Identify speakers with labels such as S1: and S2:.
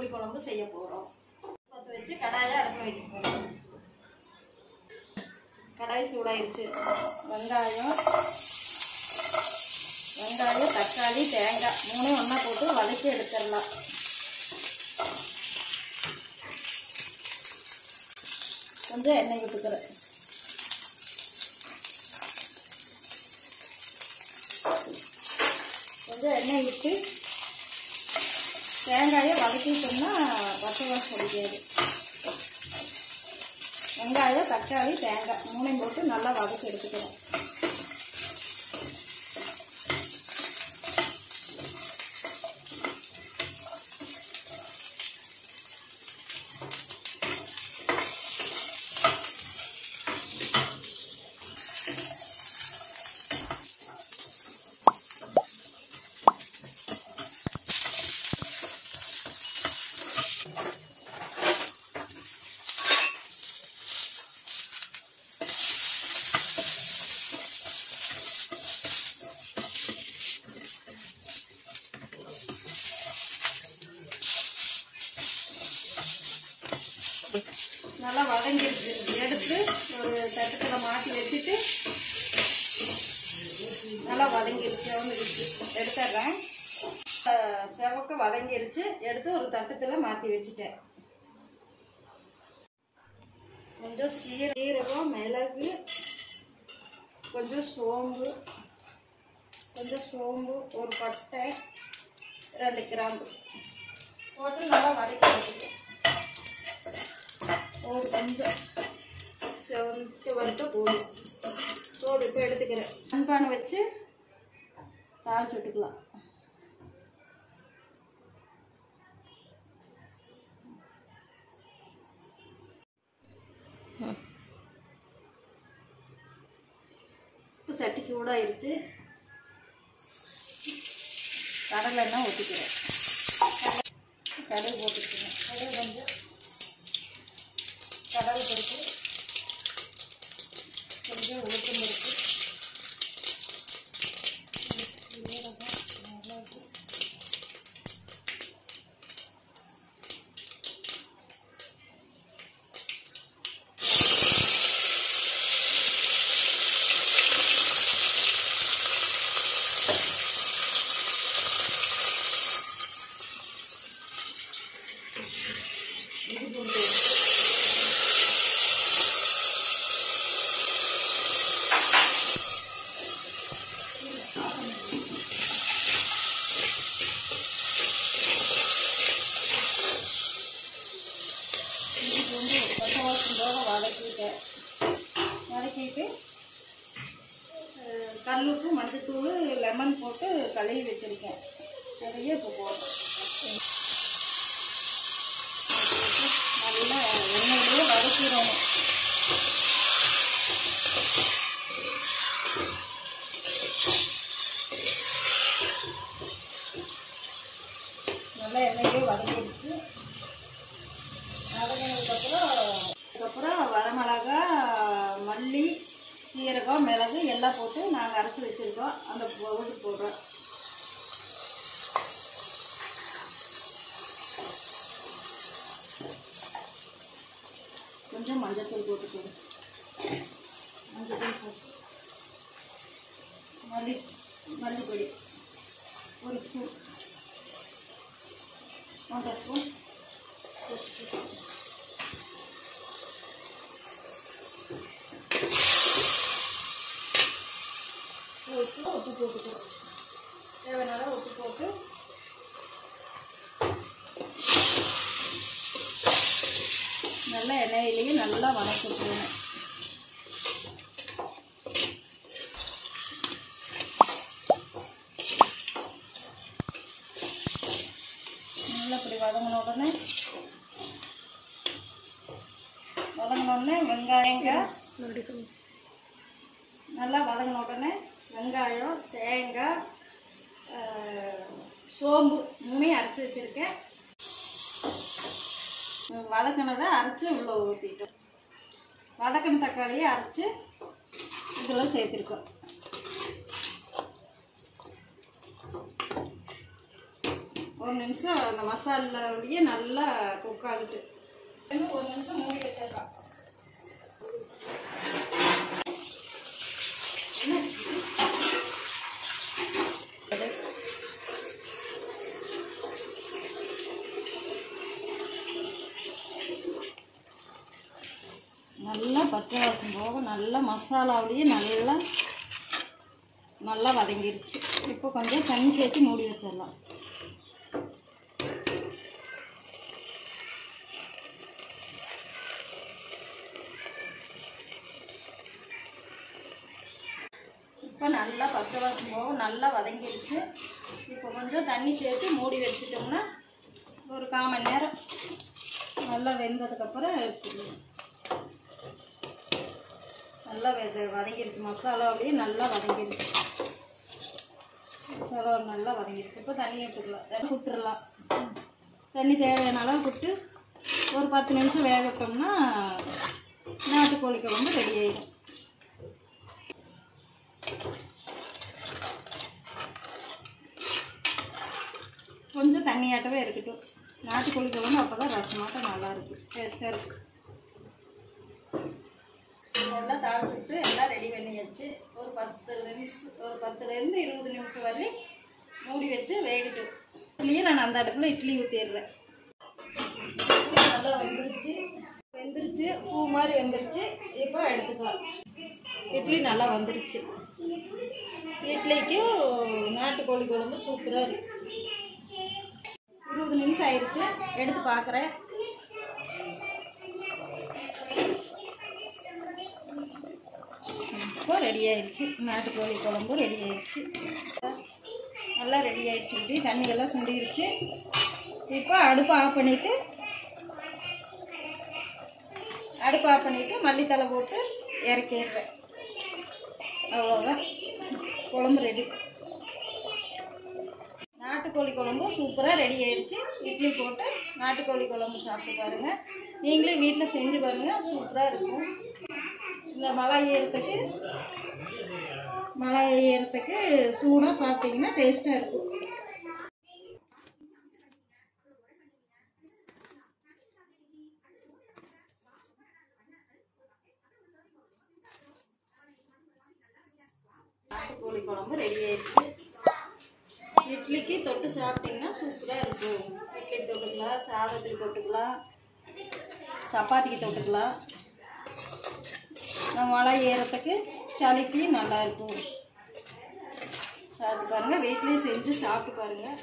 S1: கோழி குழம்பு செய்ய போகிறோம் பற்ற வச்சு கடாயை அடுப்பில் வைக்க போகிறோம் கடாய் சூடாயிருச்சு. வெங்காயம் வெங்காயம் தக்காளி தேங்காய் மூணையும் ஒன்றா போட்டு வதக்கி எடுத்துடலாம். கொஞ்சம் எண்ணெய் விட்டுக்கிறேன் கொஞ்சம் எண்ணெய் விட்டு தேங்காயை வதக்கிட்டோம்னா பச்சை வாசம் பிடிக்காது வெங்காயம் தக்காளி தேங்காய் மூணையும் போட்டு நல்லா வதக்கி எடுத்துக்கிறோம் நல்லா வதங்கிடுச்சு. எடுத்து ஒரு தட்டுத்தில் மாட்டி வச்சுட்டு நல்லா வதங்கிருச்சு வந்துடுச்சு எடுத்துடுறேன். செவக்க வதங்கிருச்சு. எடுத்து ஒரு தட்டத்தில் மாற்றி வச்சுட்டேன். கொஞ்சம் சீரகம் மிளகு கொஞ்சம் சோம்பு கொஞ்சம் சோம்பு ஒரு பட்டை ரெண்டு கிராம்பு போட்டு நல்லா வதக்கி வச்சுட்டேன் ஒரு கொஞ்சம் செவந்து வறுத்த போதும். போதும் இப்போ எடுத்துக்கிறேன். மண்பானை வச்சு தாளிச்சு விட்டுக்கலாம். இப்போ சட்டி சூடாயிருச்சு. கடலை எண்ணெய் ஊற்றிக்கிறேன் கடலை போட்டுக்கிறேன். கடலை கொஞ்சம் பூண்டு போக வதக்கிட்டேன் வதக்கிட்டு கல்லுப்பு மஞ்சத்தூள் லெமன் போட்டு கழுவி வச்சுருக்கேன். நிறைய இப்போ போடுறேன். நல்லா எண்ணெயிலே வதக்கிடணும் நல்லா எண்ணெயிலே வதக்கிடுச்சு வதங்கினதுக்கப்புறம் அதுக்கப்புறம் வரமிளகா மல்லி சீரகம் மிளகு எல்லாம் போட்டு நாங்கள் அரைச்சி வச்சுருக்கோம். அந்த பவுடர் போடுறோம். கொஞ்சம் மஞ்சத்தூள் போட்டுக்கோங்க. மஞ்சத்தூள் போட்டு. மல்லி மல்லிப்பொடி ஒரு ஸ்பூன். ஒன்றரை ஸ்பூன். ஒரு ஸ்பூன். போட்டுக்கிறோம் உப்பு தேவையான உப்பு போட்டு நல்லா எண்ணெயிலேயே நல்லா வதக்கிட்டுருங்க நல்லா இப்படி வதங்கின உடனே வதங்கின உடனே வெங்காயங்க நல்லா வதங்கின உடனே வெங்காயம் தேங்காய் சோம்பு மூணையும் அரைச்சி வச்சுருக்கேன். வதக்கினதை அரைச்சி உள்ளே ஊற்றிட்டோம் வதக்கின தக்காளியை அரைச்சி இதில் சேர்த்துருக்கோம். ஒரு நிமிஷம் அந்த மசாலாவுடைய நல்லா குக் ஒரு நிமிஷம் மூடி வச்சிடலாம் நல்லா பச்சை போக நல்லா மசாலாவிலேயே நல்லா நல்லா வதங்கிருச்சு. இப்போ கொஞ்சம் தண்ணி சேர்த்து மூடி வச்சிடலாம். இப்போ நல்லா பச்சை வாசம் போக நல்லா வதங்கிருச்சு. இப்போ கொஞ்சம் தண்ணி சேர்த்து மூடி வச்சிட்டோம்னா ஒரு கால் மணி நேரம் நல்லா வெந்ததுக்கப்புறம் எடுத்துக்கணும் நல்லா வெத வதங்கிருச்சு. மசாலாவிலேயே நல்லா வதங்கிருச்சு. மசாலா நல்லா வதங்கிருச்சு. இப்போ தண்ணி விட்டுக்கலாம் தண்ணி விட்டுறலாம் தண்ணி தேவையான அளவு விட்டு ஒரு பத்து நிமிஷம் வேகட்டோம்னா நாட்டுக்கோழி குழம்பு ரெடி ஆயிடும். கொஞ்சம் தண்ணியாட்டவே இருக்கட்டும். நாட்டுக்கோழி குழம்பு அப்போ தான் ரசமாட்டம் நல்லாயிருக்கும் டேஸ்ட்டாக இருக்கும். எல்லாம் தாளிச்சுட்டு எல்லாம் ரெடி பண்ணியாச்சு. ஒரு பத்து நிமிஷம் ஒரு பத்துலேருந்து இருபது நிமிஷம் வரையும் மூடி வச்சு வேகட்டும். இட்லியும் நான் அந்த அடுப்பில் இட்லி ஊற்றிடுறேன் இட்லி நல்லா வெந்துருச்சு. வெந்துருச்சு. பூ மாதிரி வெந்துருச்சு. இப்போ எடுத்துக்கலாம். இட்லி நல்லா வந்துருச்சு. இட்லிக்கும் நாட்டுக்கோழி குழம்பு சூப்பராக இருக்கு. இருபது நிமிஷம் ஆயிடுச்சு எடுத்து பார்க்குறேன் இப்போ ரெடி ஆயிடுச்சு நாட்டுக்கோழி குழம்பு ரெடி ஆயிடுச்சு நல்லா ரெடி ஆயிடுச்சு இப்படி. தண்ணியெல்லாம் சுண்டிருச்சு. இப்போ அடுப்பு ஆஃப் பண்ணிவிட்டு அடுப்பு ஆஃப் பண்ணிவிட்டு மல்லித்தலை போட்டு இறக்கிடுறேன். அவ்வளோதான் குழம்பு ரெடி நாட்டுக்கோழி குழம்பு சூப்பராக ரெடி ஆயிடுச்சு இட்லி போட்டு நாட்டுக்கோழி குழம்பு சாப்பிட்டு பாருங்கள் நீங்களே வீட்டில் செஞ்சு பாருங்கள் சூப்பராக இருக்கும். இந்த மழை ஏறத்துக்கு மழை ஏறத்துக்கு சூடாக சாப்பிட்டீங்கன்னா டேஸ்ட்டாக இருக்கும். கோழி குழம்பு ரெடி ஆயிடுச்சு. இட்லிக்கு தொட்டு சாப்பிட்டீங்கன்னா சூப்பராக இருக்கும். இட்லி தொட்டுக்கலாம் சாதத்துக்கு தொட்டுக்கலாம் சப்பாத்திக்கு தொட்டுக்கலாம். மழை ஏறத்துக்கு சளிக்கு நல்லாயிருக்கும் சாப்பிட்டு பாருங்கள் வீட்லேயும் செஞ்சு சாப்பிட்டு பாருங்கள்